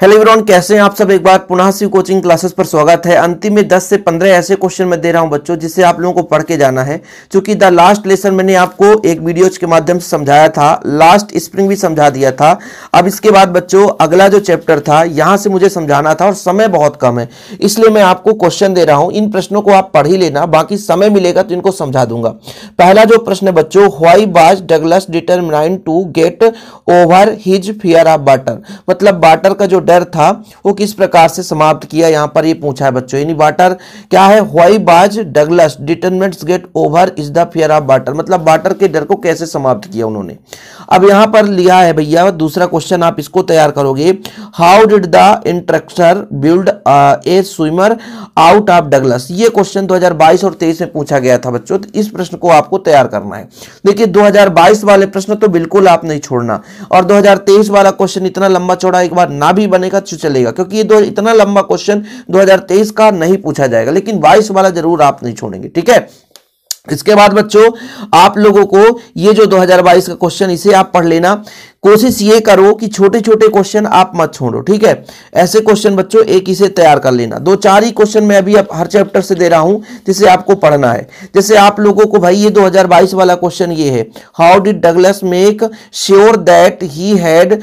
Hello everyone कैसे हैं आप सब? एक बार पुनः सी कोचिंग क्लासेस पर स्वागत है। अंतिम में 10 से 15 ऐसे क्वेश्चन मैं दे रहा हूँ बच्चों, जिसे आप लोगों को पढ़ के जाना है। क्योंकि द लास्ट लेसन मैंने आपको एक वीडियोज़ के माध्यम से समझाया था लास्ट स्प्रिंग भी समझा दिया था। अब इसके बाद बच्चों, अगला जो चैप्टर था, यहाँ से मुझे समझाना था और समय बहुत कम है। इसलिए मैं आपको क्वेश्चन दे रहा हूँ। इन प्रश्नों को आप पढ़ ही लेना, बाकी समय मिलेगा तो इनको समझा दूँगा। पहला जो प्रश्न है बच्चों why was Douglas determined to get over his fear of water मतलब वाटर का जो डर था, वो किस प्रकार से समाप्त किया, यहाँ पर ये पूछा है बच्चों। यानी वाटर क्या है? Why was, Douglas, determined get over, is the fear of water. मतलब वाटर के डर को कैसे समाप्त किया उन्होंने? अब यहाँ पर लिया है भैया, दूसरा क्वेश्चन आप इसको तैयार करोगे। How did the instructor build a swimmer out of Douglas ये क्वेश्चन 2022 और 23 में पूछा गया था बच्चों तो इस प्रश्न को आपको तैयार करना है। देखिए 2022 वाले प्रश्न तो बिल्कुल आप नहीं छोड़ना, और 2023 वाला क्वेश्चन इतना लंबा चौड़ा, एक बार ना भी बनेगा तो चलेगा, क्योंकि ये दो इतना लंबा क्वेश्चन 2023 का नहीं पूछा जाएगा, लेकिन 22 वाला ज़रूर आप नहीं छोड़ेंगे, ठीक है? इसके बाद बच्चों, आप लोगों को ये जो 2022 का क्वेश्चन इसे आप पढ़ लेना। कोशिश ये करो कि छोटे छोटे क्वेश्चन आप मत छोड़ो, ठीक है? ऐसे क्वेश्चन बच्चों, एक इसे तैयार कर लेना। दो चार ही क्वेश्चन मैं अभी आप हर चैप्टर से दे रहा हूँ, जिसे आपको पढ़ना है। जैसे आप लोगों को भाई ये 2022 वाला क्वेश्चन ये है। How did Douglas make sure that he had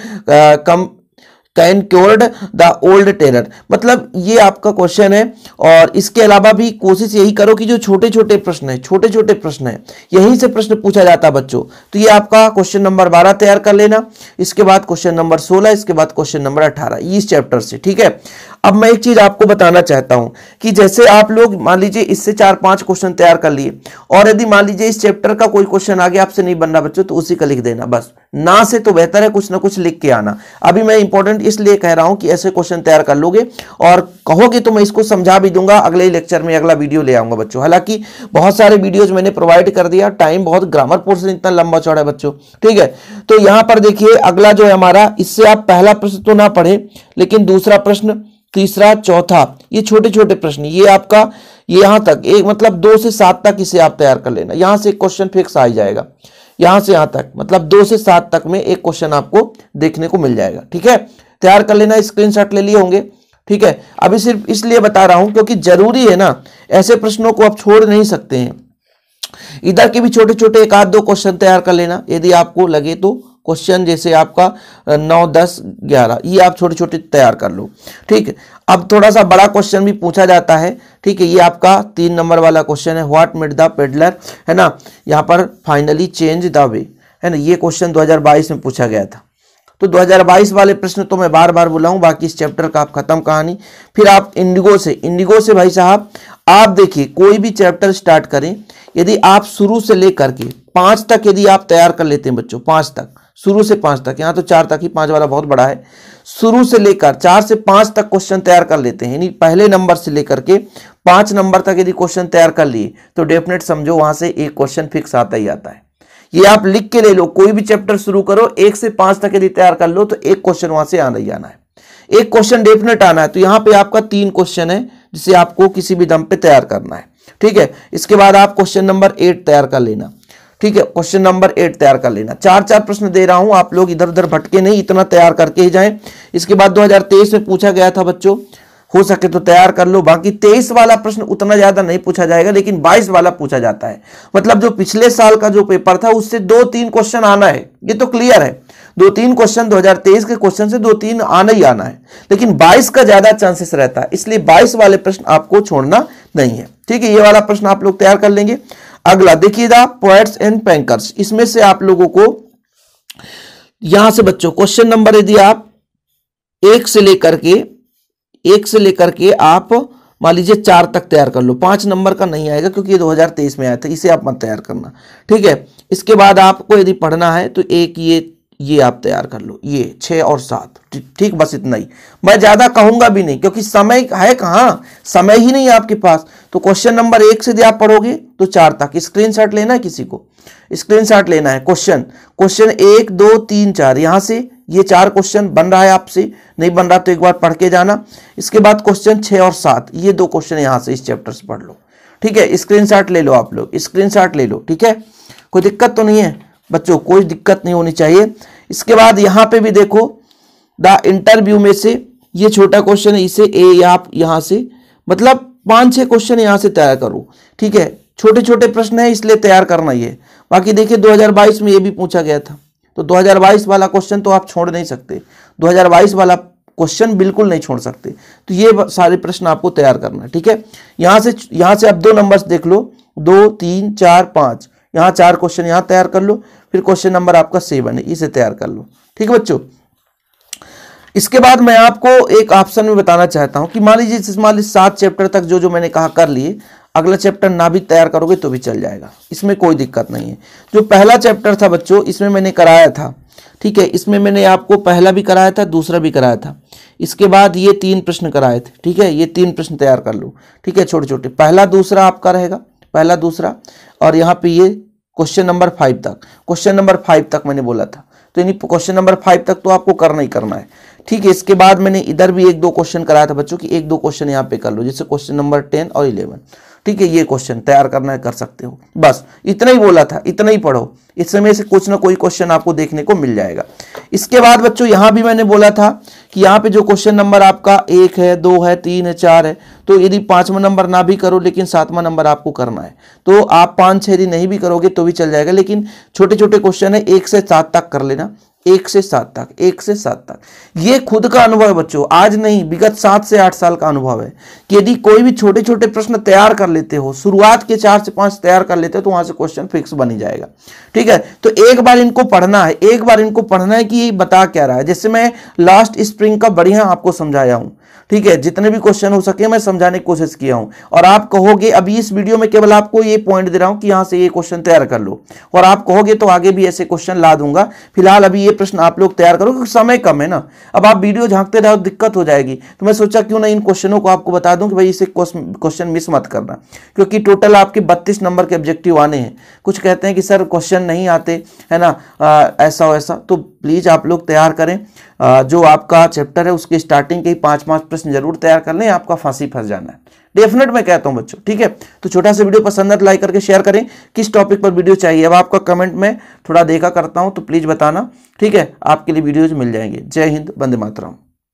conquered the old terror. मतलब ये आपका क्वेश्चन है और इसके अलावा भी कोशिश यही करो कि जो छोटे छोटे प्रश्न है छोटे छोटे प्रश्न है, यहीं से प्रश्न पूछा जाता है बच्चों। तो ये आपका क्वेश्चन नंबर बारह तैयार कर लेना। इसके बाद क्वेश्चन नंबर सोलह, इसके बाद क्वेश्चन नंबर अठारह, इस चैप्टर से, ठीक है? अब मैं एक चीज़ आपको बताना चाहता हूँ कि जैसे आप लोग, मान लीजिए इससे चार पाँच क्वेश्चन तैयार कर लिए और यदि मान लीजिए इस चैप्टर का कोई क्वेश्चन आगे आपसे नहीं बन रहा बच्चों तो उसी का लिख देना, बस। ना से तो बेहतर है कुछ ना कुछ लिख के आना। अभी मैं इंपॉर्टेंट इसलिए कह रहा हूँ कि ऐसे क्वेश्चन तैयार कर लोगे और कहोगे तो मैं इसको समझा भी दूँगा। अगले लेक्चर में अगला वीडियो ले आऊँगा बच्चों। हालाँकि बहुत सारे वीडियोज़ मैंने प्रोवाइड कर दिया। टाइम बहुत ग्रामर पोर्सन इतना लंबा चौड़ा है बच्चों। ठीक है? तो यहाँ पर देखिए, अगला जो है हमारा, इससे आप पहला प्रश्न तो ना पढ़े, लेकिन दूसरा प्रश्न, तीसरा, चौथा, ये छोटे छोटे प्रश्न, ये आपका यहाँ तक, एक मतलब दो से सात तक इसे आप तैयार कर लेना। यहाँ से क्वेश्चन फिक्स आ जाएगा। यहाँ से यहाँ तक मतलब दो से सात तक में एक क्वेश्चन आपको देखने को मिल जाएगा, ठीक है? तैयार कर लेना स्क्रीनशॉट ले लिए होंगे, ठीक है? अभी सिर्फ़ इसलिए बता रहा हूँ क्योंकि ज़रूरी है ना, ऐसे प्रश्नों को आप छोड़ नहीं सकते हैं। इधर के भी छोटे छोटे एक आध दो क्वेश्चन तैयार कर लेना, यदि आपको लगे तो क्वेश्चन जैसे आपका नौ, दस, ग्यारह, ये आप छोटे छोटे तैयार कर लो, ठीक? है अब थोड़ा सा बड़ा क्वेश्चन भी पूछा जाता है, ठीक है, ये आपका तीन नंबर वाला क्वेश्चन है व्हाट मेड द पेडलर है ना, यहाँ पर फाइनली चेंज द वे है ना, ये क्वेश्चन 2022 में पूछा गया था। तो 2022 वाले प्रश्न तो मैं बार बार बुलाऊं, बाकी इस चैप्टर का आप खत्म कहानी, फिर आप इंडिगो से इंडिगो से भाई साहब, आप देखिए, कोई भी चैप्टर स्टार्ट करें, यदि आप शुरू से लेकर के, पाँच तक यदि आप तैयार कर लेते हैं बच्चों, पाँच तक शुरू से पाँच तक, यहाँ तो चार तक ही पाँच वाला बहुत बड़ा है। शुरू से लेकर, चार से पाँच तक क्वेश्चन तैयार कर लेते हैं। यानी पहले नंबर से लेकर के पाँच नंबर तक यदि क्वेश्चन तैयार कर लिए तो डेफिनेट समझो वहाँ से एक क्वेश्चन फिक्स आता ही आता है। ये आप लिख के ले लो, कोई भी चैप्टर शुरू करो, एक से पाँच तक यदि तैयार कर लो तो एक क्वेश्चन वहाँ से आना ही आना है। एक क्वेश्चन डेफिनेट आना है तो यहाँ पे आपका तीन क्वेश्चन है, जिसे आपको किसी भी दम पे तैयार करना है। ठीक है? इसके बाद आप क्वेश्चन नंबर एट तैयार कर लेना। ठीक है क्वेश्चन नंबर एट तैयार कर लेना। चार चार प्रश्न दे रहा हूँ, आप लोग इधर उधर भटके नहीं, इतना तैयार करके ही जाएँ। इसके बाद 2023 में पूछा गया था बच्चों, हो सके तो तैयार कर लो। बाकी तेईस वाला प्रश्न उतना ज़्यादा नहीं पूछा जाएगा, लेकिन बाईस वाला पूछा जाता है। मतलब जो पिछले साल का जो पेपर था, उससे दो तीन क्वेश्चन आना है। ये तो क्लियर है। दो तीन क्वेश्चन 2023 के क्वेश्चन से दो तीन आना ही आना है। लेकिन 22 का ज़्यादा चांसेस रहता है, इसलिए 22 वाले प्रश्न आपको छोड़ना नहीं है। ठीक है, ये वाला प्रश्न आप लोग तैयार कर लेंगे। अगला देखिएगा पोएट्स एंड पैंकर्स इसमें से आप लोगों को, यहाँ से बच्चों क्वेश्चन नंबर यदि आप। एक से लेकर के, एक से लेकर के आप, मान लीजिए चार तक तैयार कर लो। पाँच नंबर का नहीं आएगा क्योंकि ये 2023 में आया था, इसे आप मत तैयार करना। ठीक है? इसके बाद आपको यदि पढ़ना है तो एक ये ये आप तैयार कर लो, ये छः और सात। ठीक, बस इतना ही। मैं ज़्यादा कहूँगा भी नहीं, क्योंकि समय है कहाँ? समय ही नहीं आपके पास। तो क्वेश्चन नंबर एक से यदि आप पढ़ोगे तो चार तक। स्क्रीनशॉट लेना है किसी को? स्क्रीनशॉट लेना है। क्वेश्चन क्वेश्चन एक, दो, तीन, चार। यहाँ से ये चार क्वेश्चन बन रहा है आपसे। नहीं बन रहा तो एक बार पढ़ के जाना। इसके बाद क्वेश्चन छः और सात। ये दो क्वेश्चन यहाँ से इस चैप्टर से पढ़ लो। ठीक है? स्क्रीनशॉट ले लो आप लोग। स्क्रीनशॉट ले लो। ठीक है? कोई दिक्कत तो नहीं है? बच्चों, कोई दिक्कत नहीं होनी चाहिए। इसके बाद यहाँ पे भी देखो, द इंटरव्यू में से ये छोटा क्वेश्चन है, इसे ए आप यहाँ से मतलब पाँच छह क्वेश्चन यहाँ से तैयार करो, ठीक है? छोटे छोटे प्रश्न है, इसलिए तैयार करना है बाकी देखिए 2022 में ये भी पूछा गया था। तो 2022 वाला क्वेश्चन तो आप छोड़ नहीं सकते। 2022 वाला क्वेश्चन बिल्कुल नहीं छोड़ सकते। तो ये सारे प्रश्न आपको तैयार करना है, ठीक है? यहाँ से यहाँ से आप दो नंबर्स देख लो। दो, तीन, चार, पाँच। यहाँ चार क्वेश्चन यहाँ तैयार कर लो, फिर क्वेश्चन नंबर आपका सेवन है, इसे तैयार कर लो। ठीक है बच्चों? इसके बाद मैं आपको एक ऑप्शन में बताना चाहता हूँ कि मान लीजिए मान लीजिए सात चैप्टर तक जो जो मैंने कहा कर लिए, अगला चैप्टर ना भी तैयार करोगे तो भी चल जाएगा। इसमें कोई दिक्कत नहीं है। जो पहला चैप्टर था बच्चों, इसमें मैंने कराया था। ठीक है, इसमें मैंने आपको पहला भी कराया था, दूसरा भी कराया था। इसके बाद ये तीन प्रश्न कराए थे। ठीक है, ये तीन प्रश्न तैयार कर लो। ठीक है छोटे छोटे पहला, दूसरा आपका रहेगा। पहला दूसरा, और यहाँ पे ये क्वेश्चन नंबर फाइव तक। क्वेश्चन नंबर फाइव तक मैंने बोला था। तो यानी क्वेश्चन नंबर फाइव तक तो आपको करना ही करना है। ठीक है, इसके बाद मैंने इधर भी एक दो क्वेश्चन कराया था बच्चों की, एक दो क्वेश्चन यहाँ पे कर लो, जैसे क्वेश्चन नंबर टेन और इलेवन ठीक है, ये क्वेश्चन तैयार करना है, कर सकते हो। बस, इतना ही बोला था, इतना ही पढ़ो। इस समय से कुछ ना कोई क्वेश्चन आपको देखने को मिल जाएगा। इसके बाद बच्चों, यहाँ भी मैंने बोला था कि यहाँ पे जो क्वेश्चन नंबर आपका एक है, दो है, तीन है, चार है तो यदि पांचवा नंबर ना भी करो, लेकिन सातवां नंबर आपको करना है। तो आप पाँच छह यदि नहीं भी करोगे तो भी चल जाएगा, लेकिन छोटे छोटे क्वेश्चन है, एक से सात तक कर लेना। एक से सात तक, एक से सात तक। ये खुद का अनुभव है बच्चों। आज नहीं, विगत सात से आठ साल का अनुभव है कि यदि कोई भी छोटे छोटे प्रश्न तैयार कर लेते हो, शुरुआत के चार से पाँच तैयार कर लेते हो तो वहाँ से क्वेश्चन फिक्स बन ही जाएगा। ठीक है? तो एक बार इनको पढ़ना है, एक बार इनको पढ़ना है कि ये बता क्या रहा है। जैसे मैं लास्ट स्प्रिंग का बढ़िया आपको समझाया हूँ। ठीक है, जितने भी क्वेश्चन हो सके मैं समझाने की कोशिश किया हूँ। और आप कहोगे, अभी इस वीडियो में केवल आपको ये पॉइंट दे रहा हूँ कि यहाँ से ये क्वेश्चन तैयार कर लो। और आप कहोगे तो आगे भी ऐसे क्वेश्चन ला दूँगा। फ़िलहाल अभी ये प्रश्न आप लोग तैयार करो क्योंकि समय कम है ना। अब आप वीडियो झांकते रहो, दिक्कत हो जाएगी। तो मैं सोचा क्यों ना इन क्वेश्चनों को आपको बता दूँ कि भाई इसे क्वेश्चन मिस मत करना। क्योंकि टोटल आपके बत्तीस नंबर के ऑब्जेक्टिव आने हैं। कुछ कहते हैं कि, सर क्वेश्चन नहीं आते, है ना? ऐसा वैसा तो प्लीज़ आप लोग तैयार करें। जो आपका चैप्टर है, उसके स्टार्टिंग के ही पाँच पाँच प्रश्न ज़रूर तैयार कर लें आपका फांसी फंस जाना है। डेफिनेट मैं कहता हूँ बच्चों, ठीक है? तो छोटा सा वीडियो पसंद है तो लाइक करके शेयर करें। किस टॉपिक पर वीडियो चाहिए? अब आपका कमेंट में थोड़ा देखा करता हूँ तो प्लीज़ बताना, ठीक है? आपके लिए वीडियोज़ मिल जाएँगे। जय हिंद बंदे मातरम।